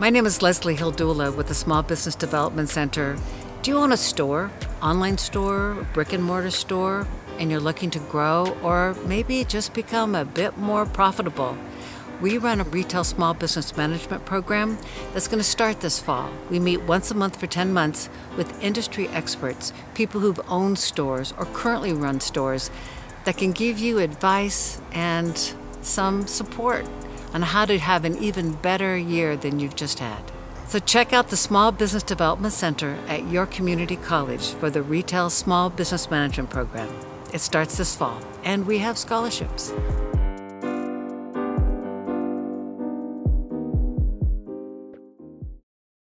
My name is Leslie Hildula with the Small Business Development Center. Do you own a store, online store, brick and mortar store, and you're looking to grow or maybe just become a bit more profitable? We run a retail small business management program that's going to start this fall. We meet once a month for 10 months with industry experts, people who've owned stores or currently run stores that can give you advice and some support on how to have an even better year than you've just had. So check out the Small Business Development Center at your community college for the Retail Small Business Management Program. It starts this fall, and we have scholarships.